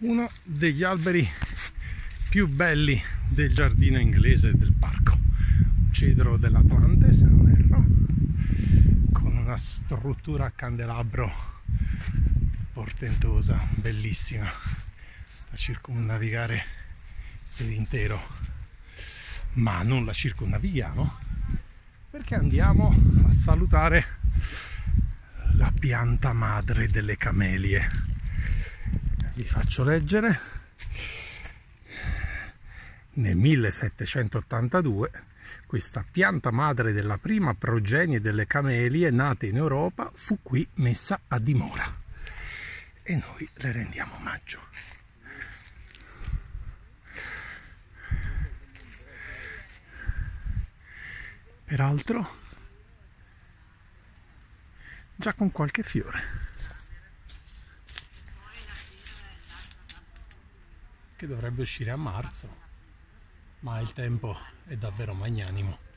uno degli alberi più belli del giardino inglese del parco. Cedro dell'Atlante se non erro con una struttura a candelabro portentosa bellissima da circumnavigare per intero. Ma non la circumnavighiamo perché andiamo a salutare la pianta madre delle camelie vi faccio leggere nel 1782 questa pianta madre della prima progenie delle camelie nate in Europa fu qui messa a dimora e noi le rendiamo omaggio. Peraltro già con qualche fiore. Che dovrebbe uscire a marzo ma il tempo è davvero magnanimo.